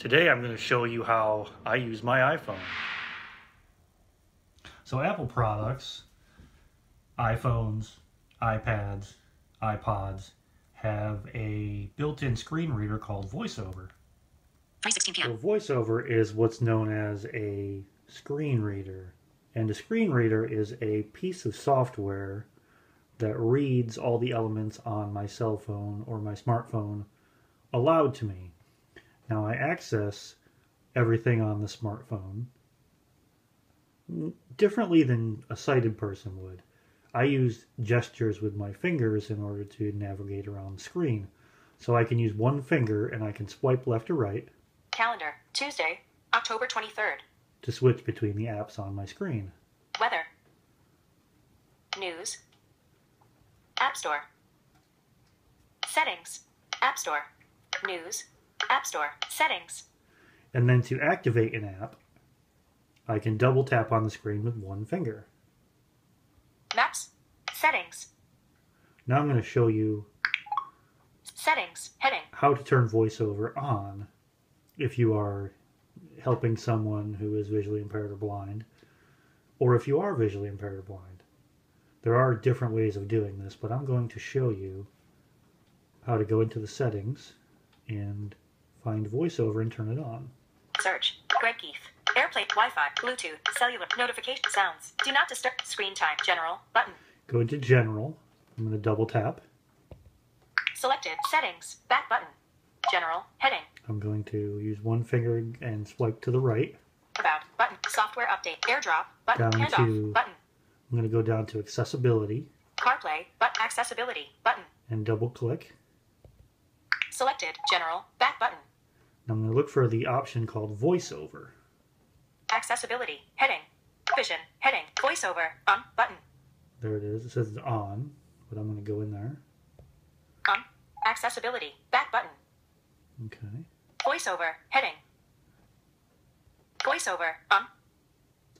Today I'm going to show you how I use my iPhone. So Apple products, iPhones, iPads, iPods have a built-in screen reader called VoiceOver. 3:16 p.m. So VoiceOver is what's known as a screen reader. And a screen reader is a piece of software that reads all the elements on my cell phone or my smartphone aloud to me. Now I access everything on the smartphone differently than a sighted person would. I use gestures with my fingers in order to navigate around the screen. So I can use one finger and I can swipe left or right Calendar, Tuesday, October 23rd. to switch between the apps on my screen. Weather. News. App Store. Settings. App Store. News. App Store. Settings. And then to activate an app, I can double tap on the screen with one finger. Maps. Settings. Now I'm going to show you Settings. Heading. how to turn voiceover on if you are helping someone who is visually impaired or blind, or if you are visually impaired or blind. There are different ways of doing this, but I'm going to show you how to go into the settings and find voiceover and turn it on. Search. Greg Keith. Airplane. Wi-Fi. Bluetooth. Cellular. Notification. Sounds. Do not disturb. Screen time. General. Button. Go into general. I'm going to double tap. Selected. Settings. Back button. General. Heading. I'm going to use one finger and swipe to the right. About. Button. Software update. AirDrop. Button. Down Handoff. to- Button. I'm going to go down to accessibility CarPlay. But accessibility. Button. and double click. Selected. General. Back button. And I'm going to look for the option called voiceover. Accessibility. Heading. Vision. Heading. Voiceover. On. Button. There it is. It says it's on, but I'm going to go in there. On. Accessibility. Back button. Okay. Voiceover. Heading. Voiceover. On.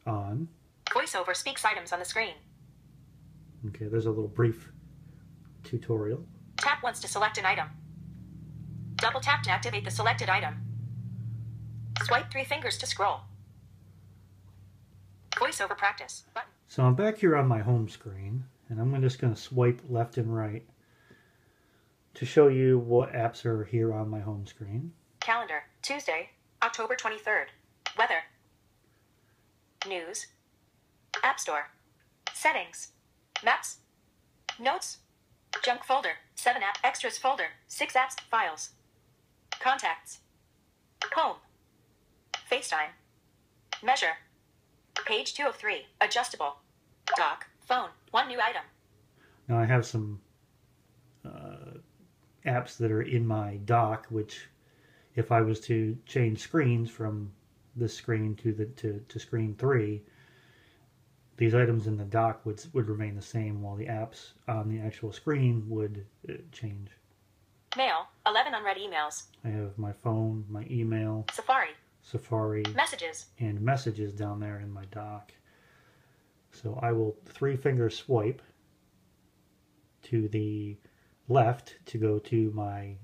On. Voiceover speaks items on the screen. Okay, there's a little brief tutorial. Tap once to select an item. Double tap to activate the selected item. Swipe three fingers to scroll. Voiceover practice. Button. So I'm back here on my home screen, and I'm just going to swipe left and right to show you what apps are here on my home screen. Calendar. Tuesday, October 23rd. Weather. News. App Store. Settings. Maps. Notes. Junk folder. 7 app extras folder. 6 apps files. Contacts. Home. FaceTime. Measure. Page 2 of 3. Adjustable. Dock. Phone. One new item. Now I have some uh, apps that are in my dock, which if I was to change screens from this screen to the to, to screen three, these items in the dock would would remain the same, while the apps on the actual screen would uh, change. Mail. 11 unread emails. I have my phone, my email, Safari. Safari, Messages. and messages down there in my dock. So I will three finger swipe to the left to go to my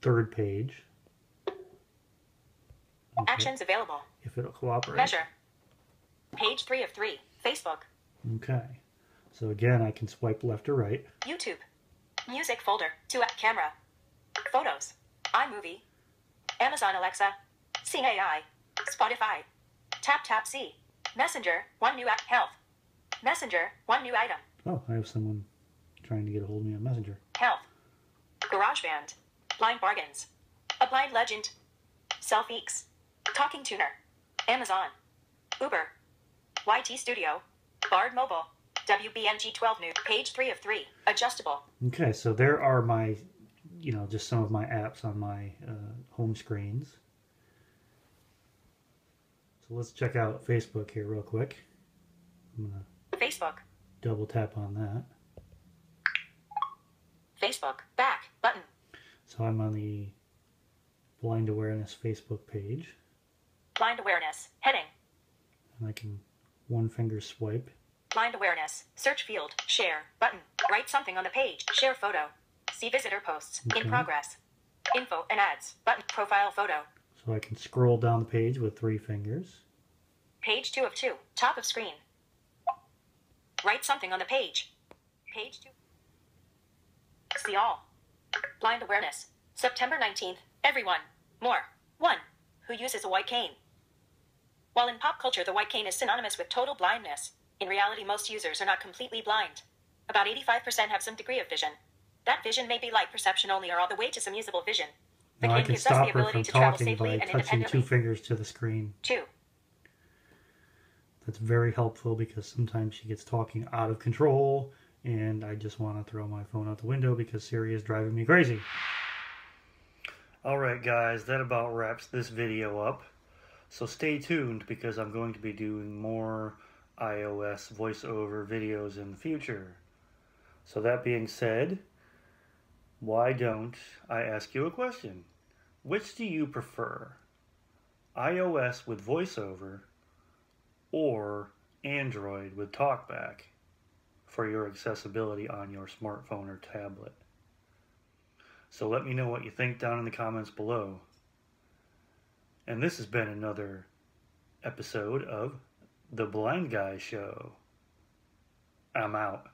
third page. Okay, Actions available. If it'll cooperate. Measure. Page 3 of 3. Facebook. Okay. So again, I can swipe left or right. YouTube. Music folder. 2 app camera. Photos. iMovie. Amazon Alexa. Seeing AI. Spotify. Tap tap see. Messenger. One new app. Health. Messenger. One new item. Oh, I have someone trying to get a hold of me on Messenger. Health. GarageBand. Blind bargains. A blind legend. Selfieeks. Talking tuner. Amazon. Uber. YT Studio. Bard Mobile. WBNG 12 new. Page 3 of 3. Adjustable. Okay, so there are my, you know, just some of my apps on my uh, home screens. So let's check out Facebook here real quick. I'm to Facebook. double tap on that. Facebook. Back. Button. So I'm on the Blind Awareness Facebook page, Blind awareness. Heading. and I can one finger swipe. Blind awareness. Search field. Share. Button. Write something on the page. Share photo. See visitor posts. Okay. In progress. Info and ads. Button. Profile photo. So I can scroll down the page with three fingers. Page 2 of 2. Top of screen. Write something on the page. Page 2. See all. Blind awareness. September 19th. Everyone. More. 1. Who uses a white cane? While in pop culture the white cane is synonymous with total blindness, in reality most users are not completely blind. About 85% have some degree of vision. That vision may be light perception only or all the way to some usable vision. The Now I can gives us the stop her ability from talking by touching two fingers to the screen. 2. That's very helpful because sometimes she gets talking out of control and I just want to throw my phone out the window because Siri is driving me crazy. Alright guys, that about wraps this video up. So stay tuned because I'm going to be doing more iOS voiceover videos in the future. So that being said, why don't I ask you a question? Which do you prefer? iOS with voiceover or Android with TalkBack for your accessibility on your smartphone or tablet. So let me know what you think down in the comments below. And this has been another episode of The Blind Guy Show. I'm out.